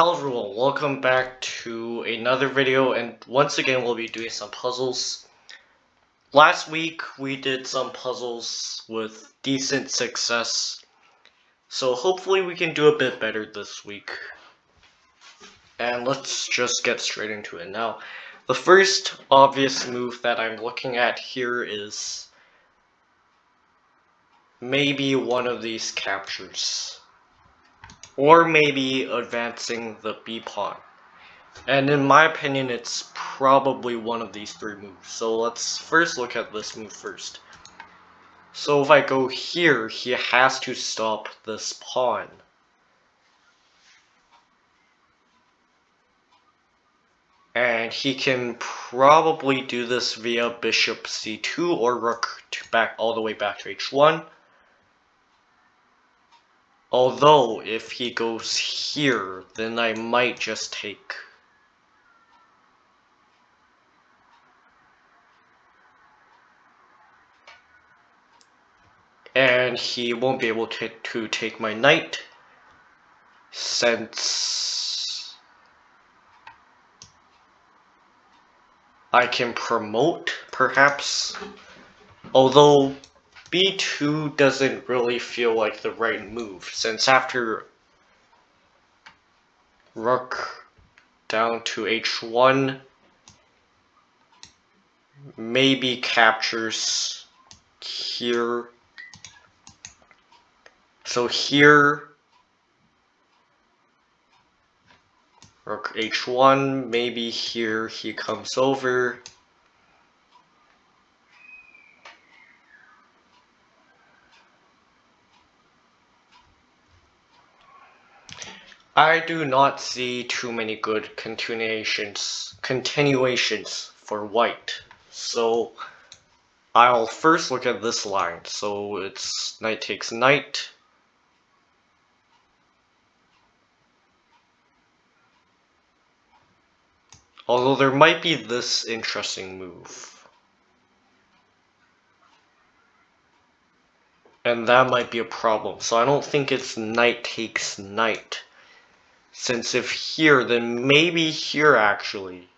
How's everyone? Welcome back to another video and once again we'll be doing some puzzles. Last week we did some puzzles with decent success. So hopefully we can do a bit better this week. And let's just get straight into it. Now, the first obvious move that I'm looking at here is maybe one of these captures or maybe advancing the b pawn. And in my opinion, it's probably one of these three moves. So let's first look at this move first. So if I go here, he has to stop this pawn. And he can probably do this via bishop c2 or rook to back all the way back to h1. Although, if he goes here, then I might just take... And he won't be able to, to take my knight, since I can promote, perhaps. Although b2 doesn't really feel like the right move, since after rook down to h1, maybe captures here. So here, rook h1, maybe here he comes over. I do not see too many good continuations continuations for white. So I'll first look at this line. So it's knight takes knight. Although there might be this interesting move. And that might be a problem. So I don't think it's knight takes knight. Since if here, then maybe here actually.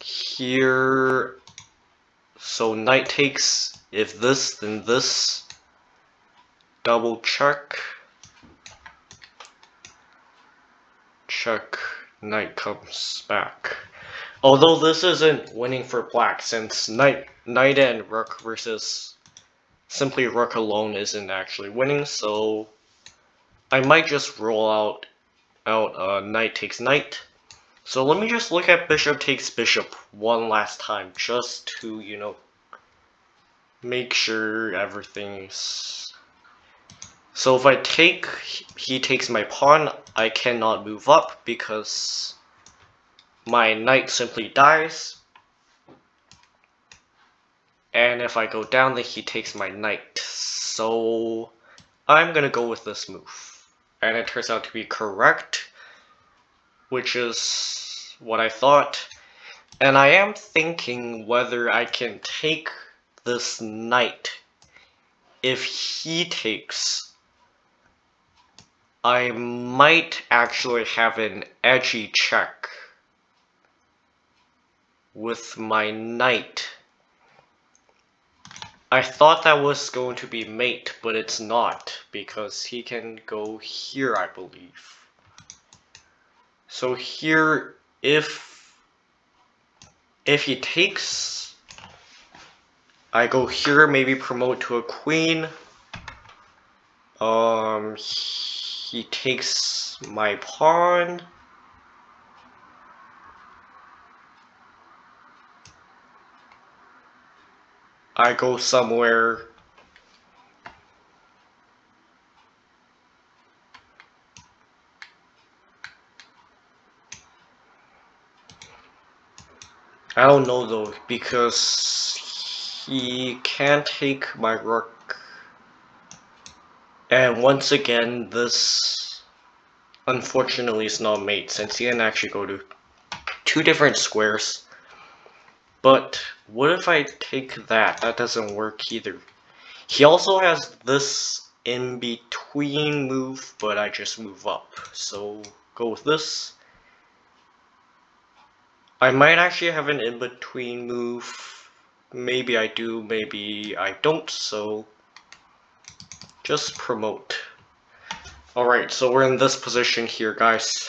Here, so knight takes, if this, then this. Double check. Check, knight comes back. Although this isn't winning for black, since knight, knight and rook versus simply rook alone isn't actually winning, so I might just roll out out uh, knight takes knight. So let me just look at bishop takes bishop one last time, just to, you know, make sure everything's... So if I take, he takes my pawn, I cannot move up because my knight simply dies. And if I go down, then he takes my knight. So I'm gonna go with this move and it turns out to be correct, which is what I thought. And I am thinking whether I can take this knight. If he takes, I might actually have an edgy check with my knight. I thought that was going to be mate, but it's not, because he can go here, I believe. So here, if, if he takes, I go here, maybe promote to a queen. Um, he takes my pawn. I go somewhere I don't know though, because he can't take my rook. And once again, this unfortunately is not mate, since he can actually go to two different squares. But what if I take that? That doesn't work either. He also has this in between move, but I just move up. So go with this. I might actually have an in-between move. Maybe I do, maybe I don't, so just promote. Alright, so we're in this position here, guys.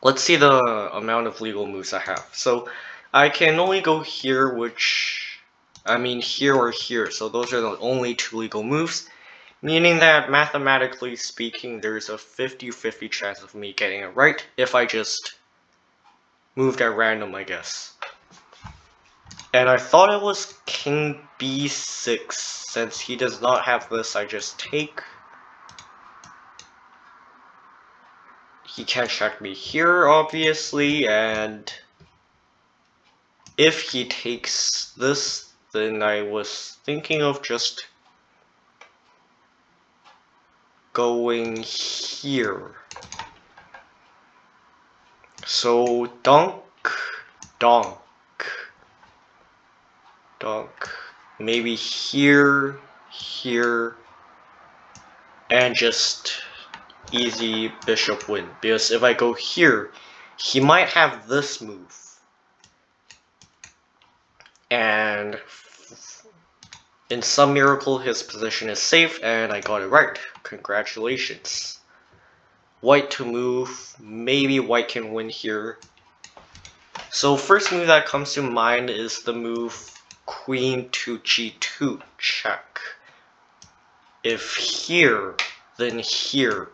Let's see the amount of legal moves I have. So, I can only go here, which, I mean here or here, so those are the only two legal moves. Meaning that, mathematically speaking, there's a 50-50 chance of me getting it right if I just moved at random, I guess. And I thought it was king b6. Since he does not have this, I just take. He can't check me here, obviously, and if he takes this, then I was thinking of just going here. So donk, donk, donk. Maybe here, here, and just easy bishop win. Because if I go here, he might have this move. And in some miracle, his position is safe, and I got it right. Congratulations. White to move. Maybe white can win here. So first move that comes to mind is the move queen to g2 check. If here, then here.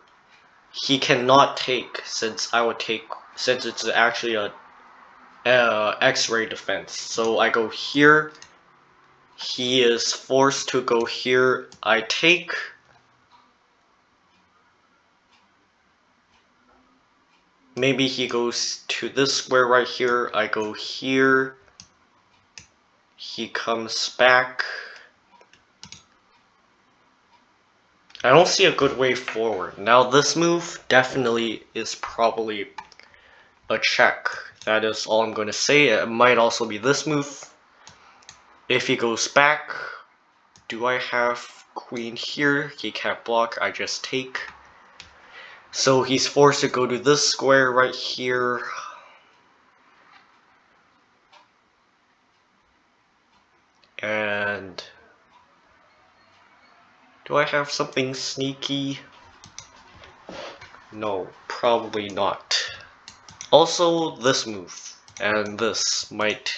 He cannot take since I would take since it's actually a uh, X-ray defense. So I go here. He is forced to go here. I take. Maybe he goes to this square right here. I go here. He comes back. I don't see a good way forward. Now this move definitely is probably a check. That is all I'm going to say. It might also be this move. If he goes back, do I have queen here? He can't block, I just take. So he's forced to go to this square right here. And do I have something sneaky? No, probably not. Also, this move and this might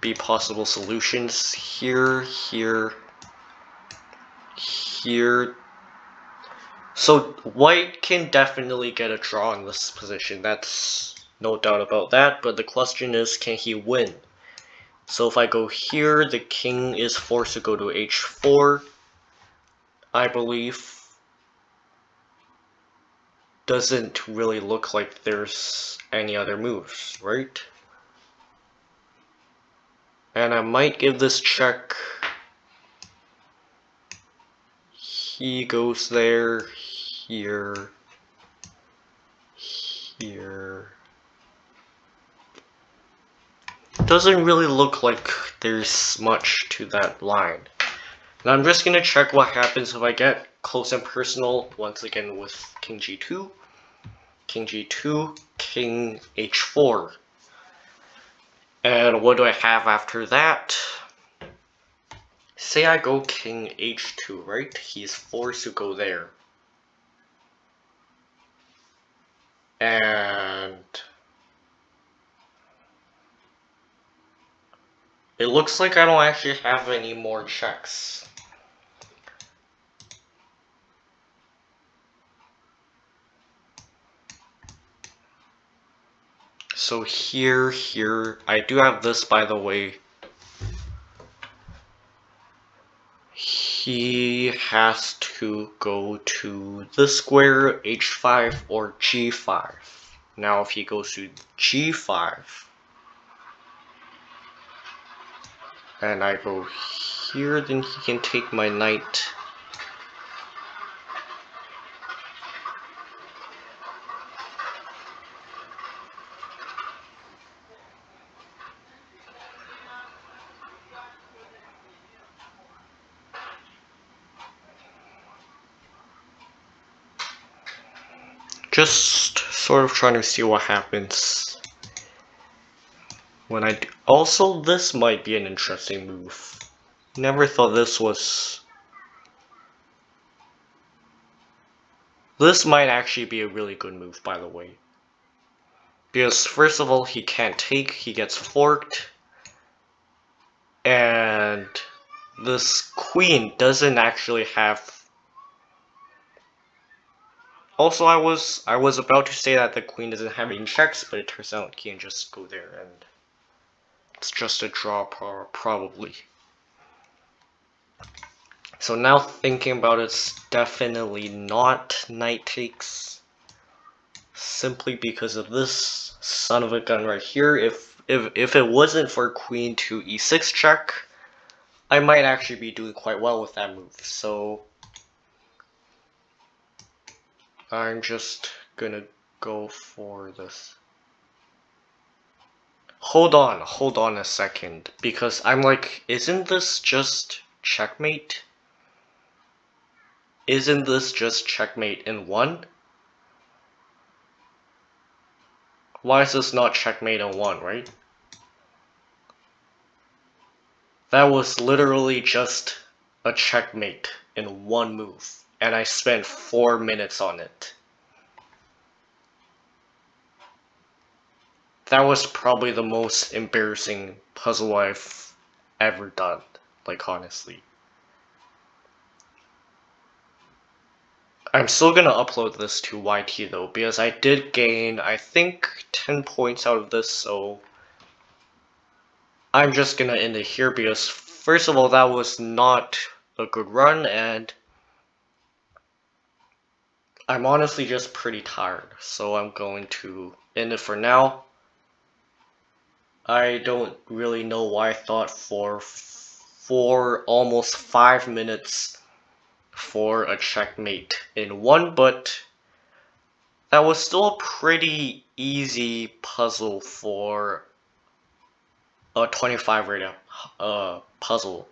be possible solutions here, here, here. So white can definitely get a draw in this position, that's no doubt about that, but the question is can he win? So if I go here, the king is forced to go to h4, I believe. Doesn't really look like there's any other moves, right? And I might give this check. He goes there, here, here. Doesn't really look like there's much to that line. Now I'm just gonna check what happens if I get close and personal once again with King G2, King G2, King H4. And what do I have after that? Say I go king h2, right? He's forced to go there. And... It looks like I don't actually have any more checks. So here, here, I do have this by the way. He has to go to the square h5 or g5. Now if he goes to g5, and I go here, then he can take my knight Just sort of trying to see what happens when I do. Also, this might be an interesting move. Never thought this was... This might actually be a really good move, by the way. Because, first of all, he can't take, he gets forked. And this queen doesn't actually have also I was I was about to say that the queen doesn't have any checks but it turns out he can just go there and it's just a draw pro probably so now thinking about it, it's definitely not knight takes simply because of this son of a gun right here if if if it wasn't for queen to e6 check I might actually be doing quite well with that move. So I'm just gonna go for this. Hold on, hold on a second, because I'm like, isn't this just checkmate? Isn't this just checkmate in one? Why is this not checkmate in one, right? That was literally just a checkmate in one move, and I spent four minutes on it. That was probably the most embarrassing puzzle I've ever done, like honestly. I'm still gonna upload this to YT though, because I did gain, I think, 10 points out of this, so I'm just gonna end it here because first of all that was not a good run and I'm honestly just pretty tired so I'm going to end it for now. I don't really know why I thought for for almost five minutes for a checkmate in one but that was still a pretty easy puzzle for a 25 rated uh, puzzle.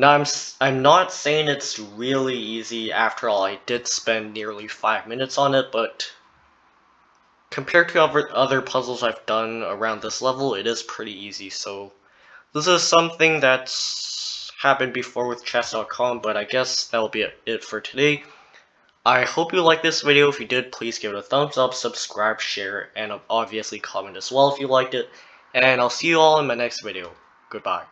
Now I'm I'm not saying it's really easy. After all, I did spend nearly five minutes on it, but compared to other other puzzles I've done around this level, it is pretty easy. So this is something that's happened before with chess.com, but I guess that'll be it for today. I hope you liked this video. If you did, please give it a thumbs up, subscribe, share, and obviously comment as well if you liked it. And I'll see you all in my next video. Goodbye.